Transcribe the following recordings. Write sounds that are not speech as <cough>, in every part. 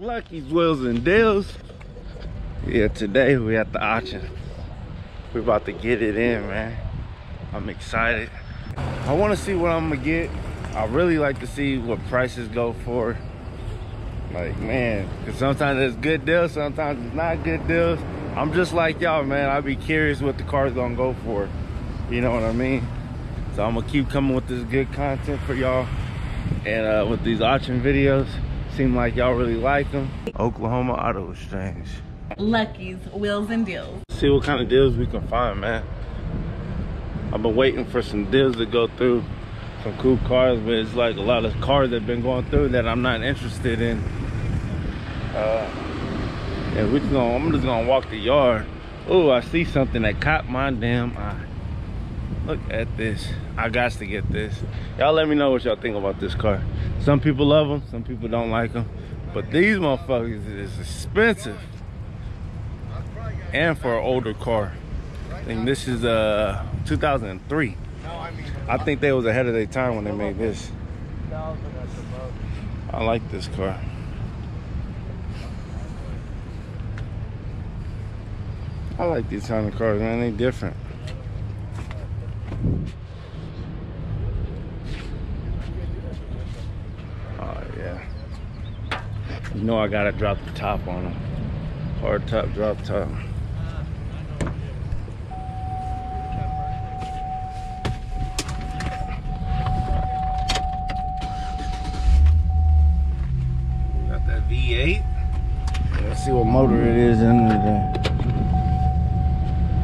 Lucky's Wheels and Deals. Yeah, today we at the auction. We're about to get it in, man. I'm excited. I want to see what I'm gonna get. I really like to see what prices go for. Like, man, because sometimes it's good deals, sometimes it's not good deals. I'm just like y'all, man. I'd be curious what the car's gonna go for. You know what I mean? So I'm gonna keep coming with this good content for y'all. And uh, with these auction videos, seem like y'all really like them. Oklahoma Auto Exchange. Lucky's Wheels and Deals. See what kind of deals we can find, man. I've been waiting for some deals to go through. Some cool cars, but it's like a lot of cars that have been going through that I'm not interested in. Uh, and we just gonna, I'm just gonna walk the yard. Oh, I see something that caught my damn eye. Look at this. I got to get this. Y'all let me know what y'all think about this car. Some people love them, some people don't like them. But these motherfuckers is expensive. And for an older car. I think this is uh 2003. I think they was ahead of their time when they made this. I like this car. I like these kind of cars, man. They different. Oh yeah. You know I gotta drop the top on them. Hard top, drop top. Got that V8. Let's see what motor it is in there.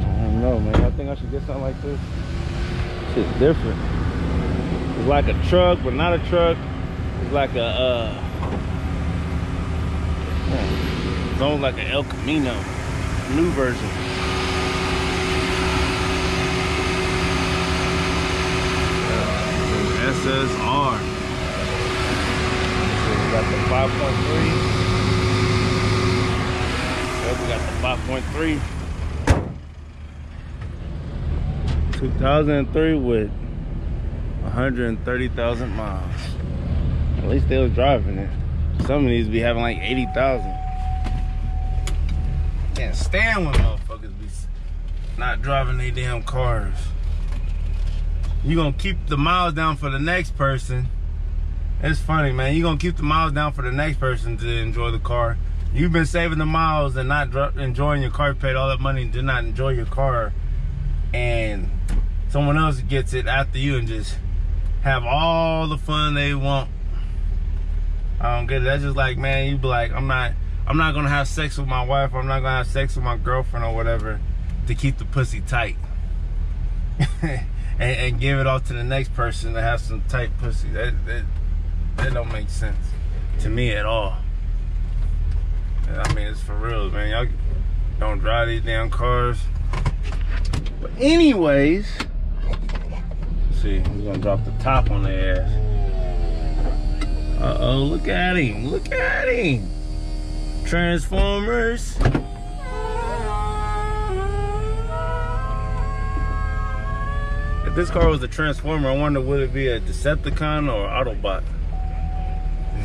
I don't know, man. I think I should get something like this. Shit's different. It's like a truck, but not a truck. It's like a, uh, it's almost like an El Camino, new version. SSR. So we got the 5.3. Yep, we got the 5.3. 2003 with 130,000 miles. At least they was driving it. Some of these be having like 80,000. Can't stand when motherfuckers be not driving their damn cars. You gonna keep the miles down for the next person. It's funny, man. You gonna keep the miles down for the next person to enjoy the car. You've been saving the miles and not enjoying your car. Paid all that money and did not enjoy your car. And someone else gets it after you and just have all the fun they want. I don't get it. That's just like, man, you be like, I'm not, I'm not gonna have sex with my wife. I'm not gonna have sex with my girlfriend or whatever to keep the pussy tight, <laughs> and, and, give it off to the next person to have some tight pussy. That that, that don't make sense to me at all. I mean, it's for real, man. Y'all don't drive these damn cars. But anyways, see, we're gonna drop the top on the ass. Uh-oh, look at him, look at him. Transformers. If this car was a Transformer, I wonder would it be a Decepticon or Autobot?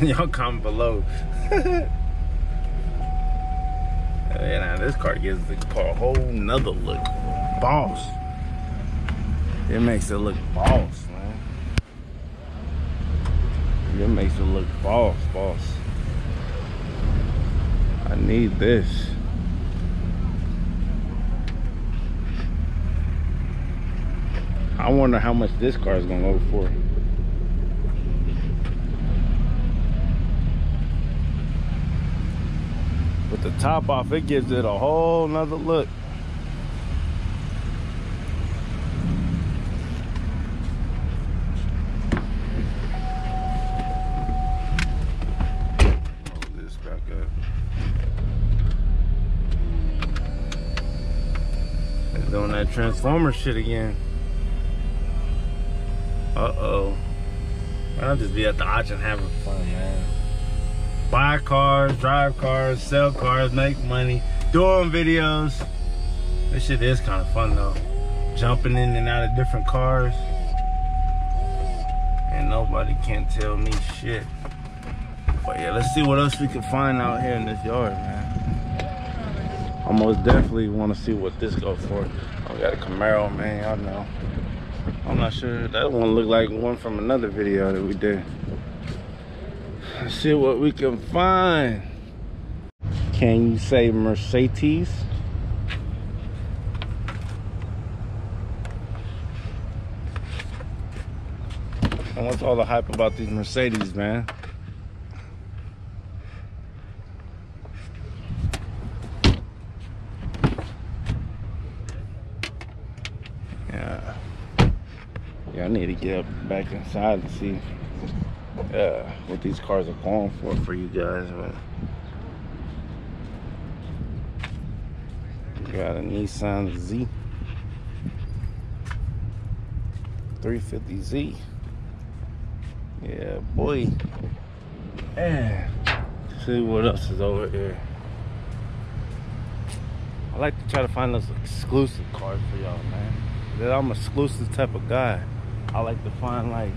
<laughs> Y'all comment below. <laughs> yeah, this car gives the car a whole nother look. Boss. It makes it look boss, man. It makes it look boss, boss. I need this. I wonder how much this car is gonna go for. With the top off, it gives it a whole nother look. doing that transformer shit again. Uh-oh. I'll just be at the auction having fun, man. Buy cars, drive cars, sell cars, make money, doing videos. This shit is kind of fun though. Jumping in and out of different cars. And nobody can tell me shit. But yeah, let's see what else we can find out here in this yard, man. Most definitely want to see what this goes for. I got a Camaro, man. Y'all know. I'm not sure. That one looked like one from another video that we did. Let's see what we can find. Can you say Mercedes? And what's all the hype about these Mercedes, man? Yeah. Yeah, I need to get up back inside and see uh, what these cars are going for for you guys, man. Got a Nissan Z. 350Z. Yeah, boy. And See what else is over here. I like to try to find those exclusive cars for y'all, man. That I'm exclusive type of guy. I like to find like,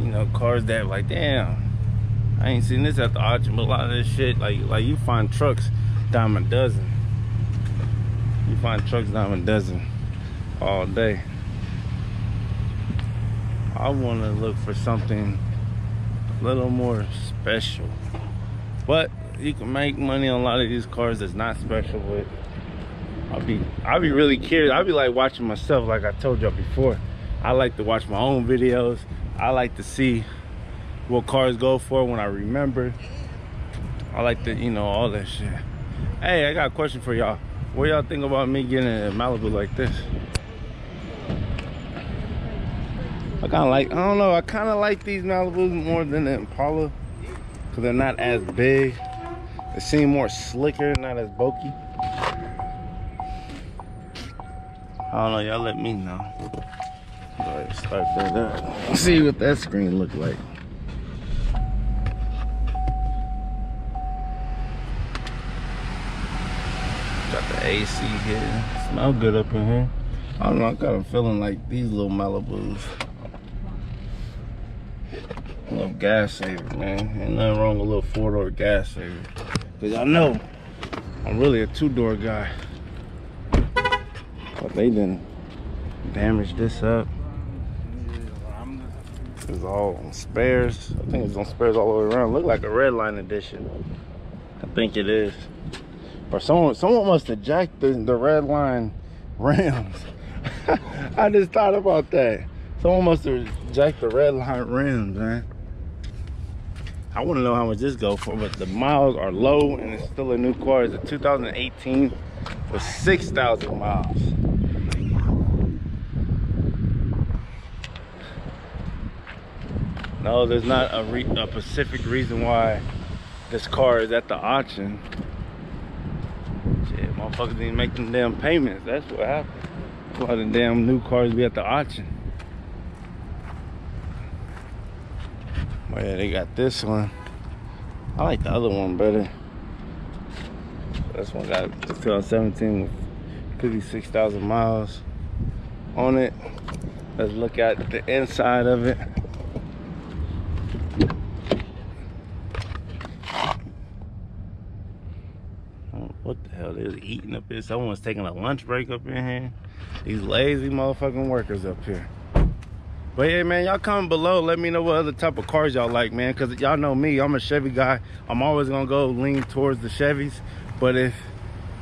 you know, cars that like, damn, I ain't seen this at the auction, but a lot of this shit, like, like you find trucks dime a dozen. You find trucks dime a dozen all day. I want to look for something a little more special. But you can make money on a lot of these cars that's not special, but I'll be I'll be really curious. I'll be like watching myself like I told y'all before. I like to watch my own videos. I like to see what cars go for when I remember. I like to, you know, all that shit. Hey, I got a question for y'all. What y'all think about me getting a Malibu like this? I kind of like, I don't know, I kind of like these Malibus more than the Impala because they're not as big. They seem more slicker, not as bulky. I don't know, y'all let me know. Go ahead, start that up. <laughs> See what that screen look like. Got the AC here. Smell good up in here. I don't know, I got a feeling like these little Malibus. A little gas saver, man. Ain't nothing wrong with a little four-door gas saver. Cause I know I'm really a two-door guy. They didn't damage this up. It's all on spares. I think it's on spares all the way around. Look like a red line edition. I think it is. Or someone someone must have jacked the, the red line rims. <laughs> I just thought about that. Someone must have jacked the red line rims, man. I want to know how much this go for, but the miles are low and it's still a new car. It's a 2018 with 6,000 miles. No, there's not a, re a specific reason why this car is at the auction. Shit, motherfuckers didn't make making damn payments. That's what happened. That's why the damn new cars be at the auction. But yeah, they got this one. I like the other one better. This one got 2017 with 56,000 miles on it. Let's look at the inside of it. Oh, what the hell? They're eating up here. Someone's taking a lunch break up in here. These lazy motherfucking workers up here. But yeah, man, y'all comment below. Let me know what other type of cars y'all like, man. Because y'all know me, I'm a Chevy guy. I'm always going to go lean towards the Chevys. But if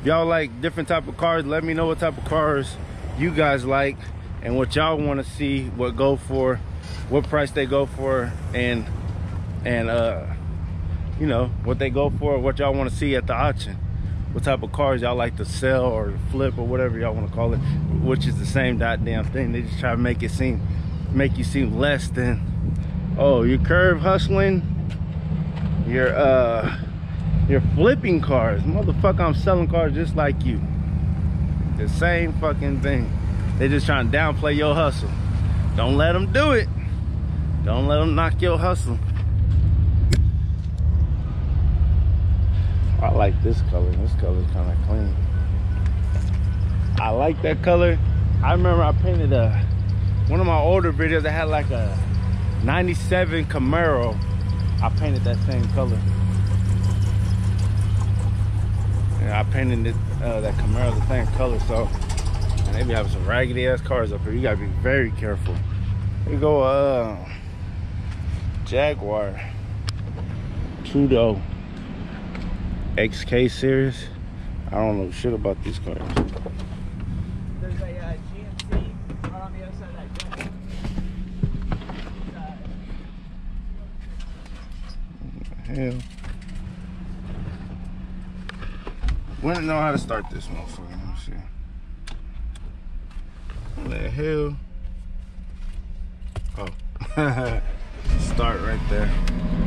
y'all like different type of cars, let me know what type of cars you guys like and what y'all want to see, what go for, what price they go for, and, and uh, you know, what they go for, what y'all want to see at the auction what type of cars y'all like to sell or flip or whatever y'all want to call it which is the same goddamn thing. They just try to make it seem make you seem less than oh you're curve hustling? You're uh you're flipping cars. Motherfucker i'm selling cars just like you. The same fucking thing. They just trying to downplay your hustle. Don't let them do it. Don't let them knock your hustle I like this color. This color is kind of clean. I like that color. I remember I painted a one of my older videos that had like a 97 Camaro. I painted that same color. I painted uh, that Camaro the same color, so and they be having some raggedy ass cars up here. You gotta be very careful. Here you go, uh, Jaguar, Trudeau, XK series. I don't know shit about these cars. There's a uh, GMC right on the other side of that jump. Hell. Wouldn't know how to start this motherfucker. Let me see. What the hell? Oh. <laughs> start right there.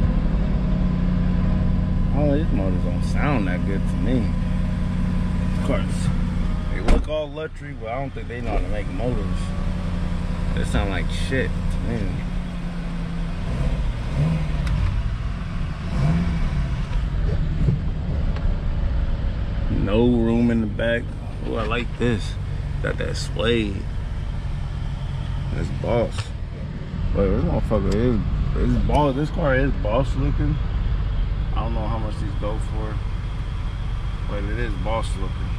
Oh, these motors don't sound that good to me. Of course. They look all luxury, but I don't think they know how to make motors. They sound like shit to me. No room in the back. Oh, I like this. Got that suede. That's boss. Wait, this motherfucker is, is boss. This car is boss looking. I don't know how much these go for. But it is boss looking.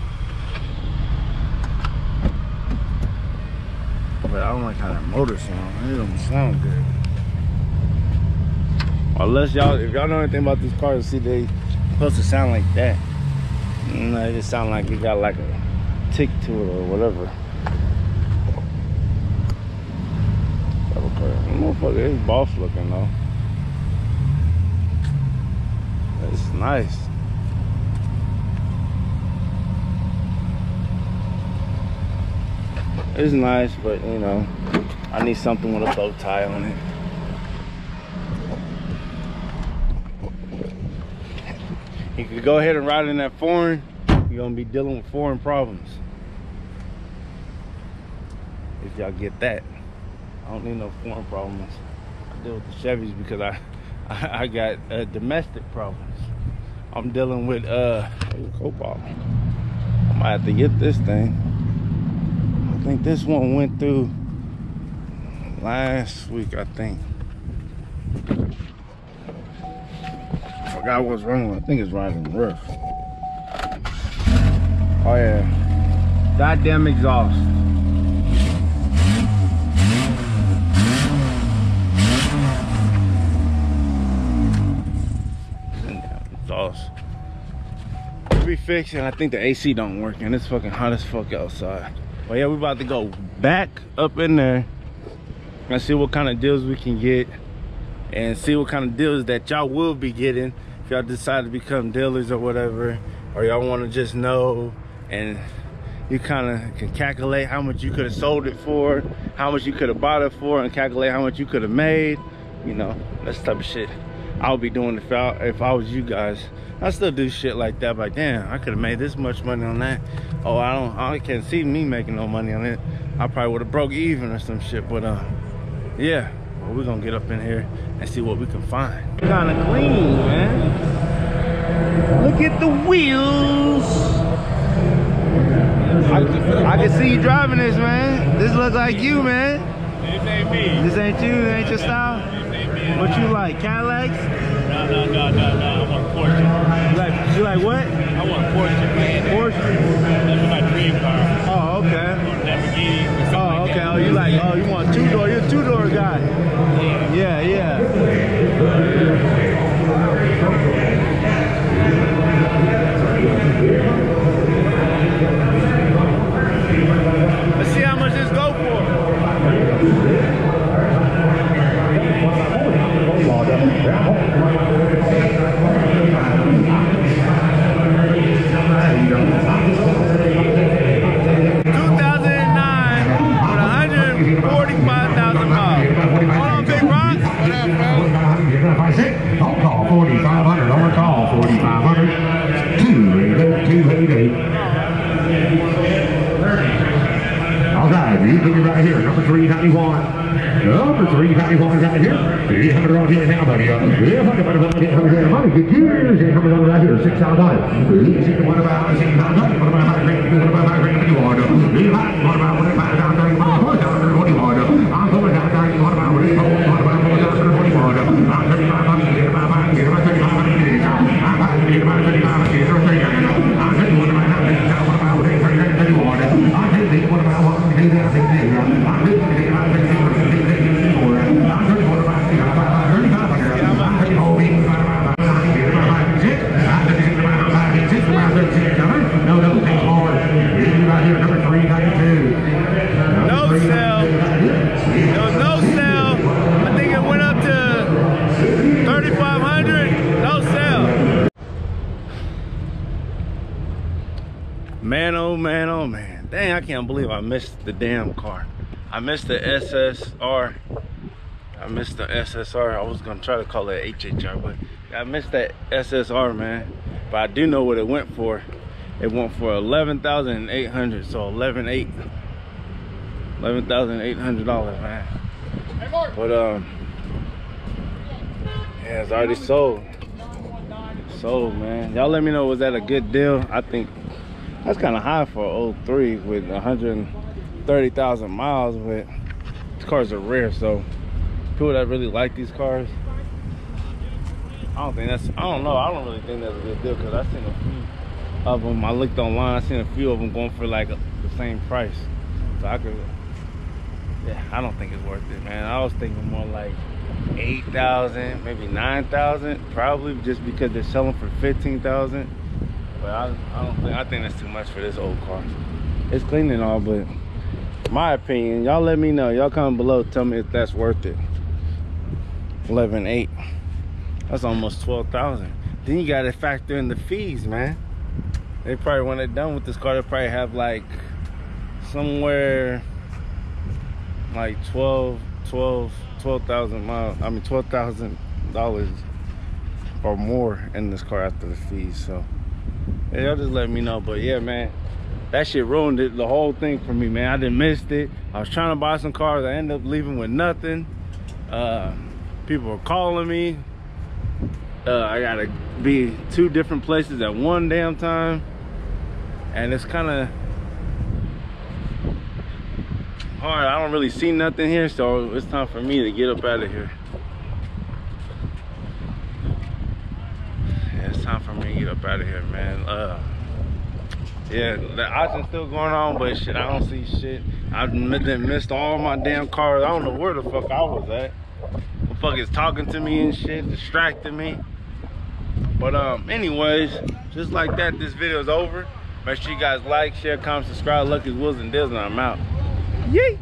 But I don't like how that motor sound. It don't sound good. Unless y'all, if y'all know anything about these cars, see they supposed to sound like that. Mm, no, it just sound like it got like a tick to it or whatever. Motherfucker is boss looking though. It's nice. It's nice, but you know, I need something with a bow tie on it. You could go ahead and ride in that foreign, you're gonna be dealing with foreign problems. If y'all get that. I don't need no foreign problems. I deal with the Chevys because I I, <laughs> I got a domestic problems. I'm dealing with uh cobalt. I might have to get this thing. I think this one went through last week, I think. I Forgot what's wrong. I think it's riding rough. Oh yeah. Goddamn. Exhaust. We fixed and I think the AC don't work and it's fucking hot as fuck outside. But yeah, we about to go back up in there and see what kind of deals we can get and see what kind of deals that y'all will be getting if y'all decide to become dealers or whatever or y'all want to just know and you kind of can calculate how much you could have sold it for how much you could have bought it for and calculate how much you could have made you know that's the type of shit i'll be doing if I, if I was you guys. I still do shit like that but damn i could have made this much money on that. Oh i don't i can't see me making no money on it. I probably would have broke even or some shit but uh yeah. Well, we're gonna get up in here and see what we can find. Kind of clean man. Look at the wheels. I, I can see you driving this man. This looks like you man. This ain't me. this ain't you ain't your style. This. What you like cadillacs No, no, no, no, no. I want Porsche. you like you like what I want Porsche, man. Porsche That's my dream car. oh okay Or Lamborghini or Oh, okay. that. Oh, you like, oh, you want two door? You're a two door guy. Yeah. Yeah, yeah. 288 All right, you took it right here, number 391. Number 391 right here. 800 on here now, buddy. 800 buddy, 800 money. Good years. 800 on right here, $6,000. Easy, what about $6,000? What about my grand? What about my grand? What about what about down there? Leader de believe I missed the damn car. I missed the SSR. I missed the SSR. I was gonna try to call it HHR, but I missed that SSR, man. But I do know what it went for. It went for 11800 so 11 $11,800, man. But, um, yeah, it's already sold. Sold, man. Y'all let me know, was that a good deal? I think that's kind of high for 03 with 130,000 miles, but these cars are rare, so people that really like these cars, I don't think that's, I don't know, I don't really think that's a good deal because I've seen a few of them. I looked online, I seen a few of them going for like the same price. So I could, yeah, I don't think it's worth it, man. I was thinking more like 8,000, maybe 9,000, probably just because they're selling for 15,000. But I, I don't think, I think that's too much for this old car. It's clean and all, but my opinion, y'all let me know. Y'all comment below, tell me if that's worth it. 11.8, that's almost 12,000. Then you gotta factor in the fees, man. They probably, when they're done with this car, they probably have like somewhere like 12, 12, 12,000 miles. I mean, $12,000 or more in this car after the fees. So, y'all just let me know. But yeah, man, that shit ruined it, the whole thing for me, man. I didn't missed it. I was trying to buy some cars. I ended up leaving with nothing. Uh, people were calling me. Uh, I gotta be two different places at one damn time. And it's kind of hard. I don't really see nothing here, so it's time for me to get up out of here. Yeah, it's time for me to get up out of here, man. Uh, yeah, the auction's still going on, but shit, I don't see shit. I done missed all my damn cars. I don't know where the fuck I was at. The fuck is talking to me and shit, distracting me. But um, anyways, just like that, this video is over. Make sure you guys like, share, comment, subscribe. Lucky's Wheels and and I'm out. Yay!